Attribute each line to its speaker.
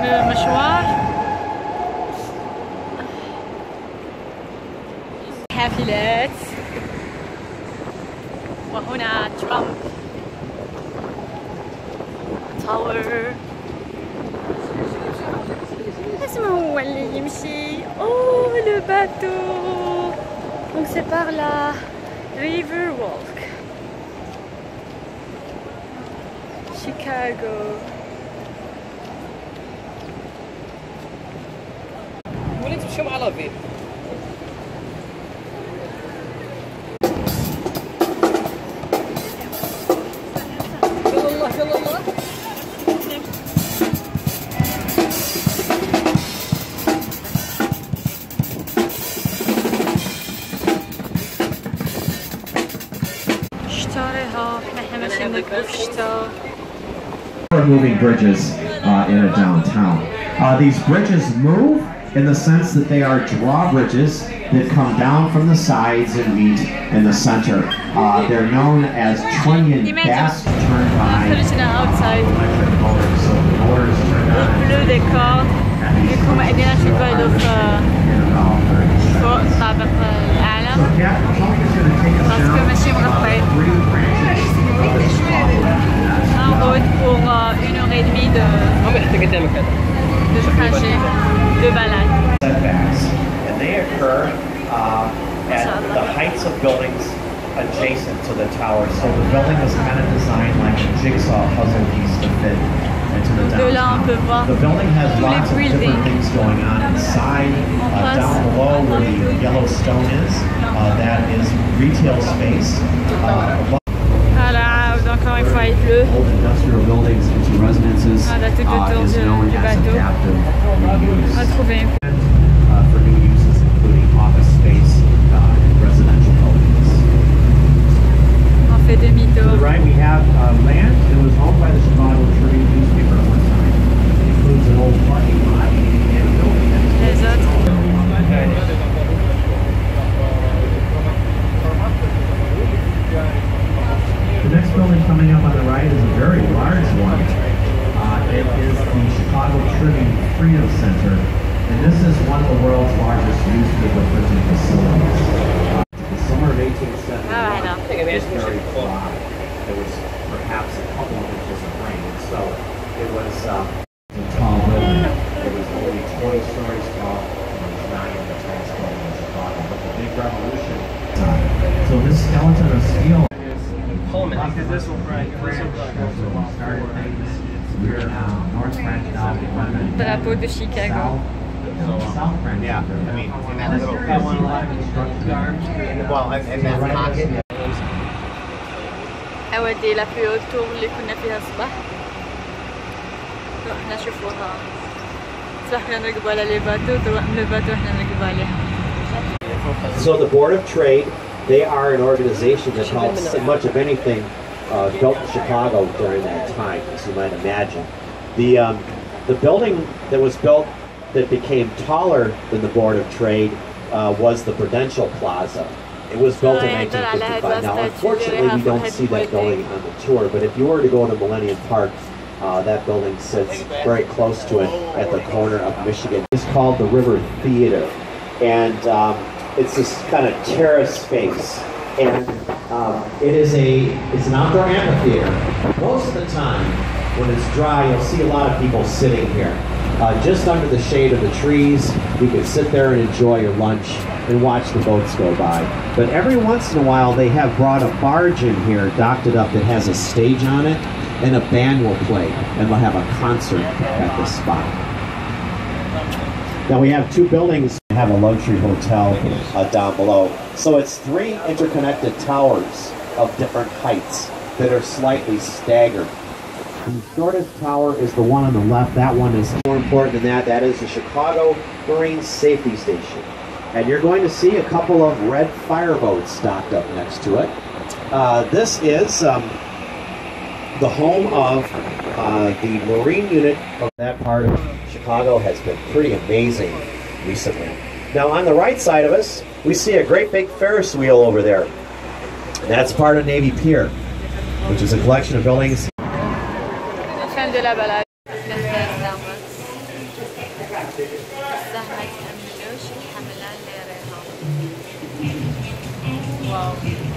Speaker 1: المشوار حافلات وهنا ترامب تاور اسمه هو اللي يمشي اوه لو باتو دونك سي بار لا ريفر وولك شيكاغو
Speaker 2: ولا تمشي مع لافي يلا الله يلا الله
Speaker 1: شتاره ها احنا ماشيين نقرا في الشتاء
Speaker 3: are moving bridges uh, in a downtown. Uh, these bridges move in the sense that they are drawbridges that come down from the sides and meet in the center. Uh, they're known as trunnion gas turbine electric motors. So the motors turn on. Bleu décor. Hier
Speaker 1: komen energie de adem. Dat kunnen we misschien de.
Speaker 2: Dus
Speaker 1: de balade.
Speaker 3: setbacks, and they occur uh, at the heights of buildings adjacent to the tower. So the building was kind of designed like a jigsaw puzzle piece to fit into the
Speaker 1: De là, on peut voir
Speaker 3: downtown. The building has lots of different things going on inside. Uh, down below where the yellow stone is, uh, that is retail space. Uh, above
Speaker 1: Voilà, encore une fois, il pleut.
Speaker 3: Buildings into residences
Speaker 1: autour
Speaker 3: uh, is known as adaptive reuse.
Speaker 1: On va trouver un peu.
Speaker 3: uh, for new uses, including office space uh, and residential buildings.
Speaker 1: On
Speaker 3: To the right, we have uh, land that was owned by the Chicago Tribune newspaper at one time. It includes an old parking lot and a building next
Speaker 1: Les autres.
Speaker 3: The next building coming up on the right is a very large one. Uh, it is the Chicago Tribune Freedom Center, and this is one of the world's largest newspaper printing facilities. Uh, the summer of 1871
Speaker 1: Ah, voilà.
Speaker 3: was very dry. There was perhaps a couple of inches of rain, and so it was um, a tall building. It was only 20 stories tall, and it was not even the tallest building in Chicago. But the big revolution. So this skeleton of steel
Speaker 2: Pullman
Speaker 3: because this will break. This will break. Started things. We're now North Branch now.
Speaker 1: Drapeau de Chicago.
Speaker 3: South, South Branch.
Speaker 4: Yeah, I mean, in that
Speaker 3: This
Speaker 4: little
Speaker 3: area has seen a lot of construction.
Speaker 4: well, and, and that pocket.
Speaker 1: أودي لفي التور اللي كنا فيها الصباح رحنا نشوفوها رحنا نركبوا على لي باتو من الباتو رحنا نركبوا عليها
Speaker 5: So the Board of Trade, they are an organization that helps much of anything uh, built in Chicago during that time, as you might imagine. The um, the building that was built that became taller than the Board of Trade uh, was the Prudential Plaza. It was built in
Speaker 1: Ah, yeah, that I
Speaker 5: 1955. Now, unfortunately, we don't see that building on the tour, but if you were to go to Millennium Park, uh, that building sits very close to it at the corner of Michigan. It's called the River Theater, and um, it's this kind of terrace space. And um, it is a it's an outdoor amphitheater. Most of the time, when it's dry, you'll see a lot of people sitting here, uh, just under the shade of the trees. You can sit there and enjoy your lunch and watch the boats go by. But every once in a while, they have brought a barge in here, docked it up, that has a stage on it, and a band will play, and they'll have a concert at this spot. Now we have two buildings. We have a luxury hotel uh, down below. So it's three interconnected towers of different heights that are slightly staggered. The shortest tower is the one on the left. That one is more important than that. That is the Chicago Marine Safety Station. And you're going to see a couple of red fireboats docked up next to it. Uh, this is um, the home of uh, the Marine unit of that part of Chicago has been pretty amazing recently. Now, on the right side of us, we see a great big Ferris wheel over there. That's part of Navy Pier, which is a collection of buildings
Speaker 1: Fin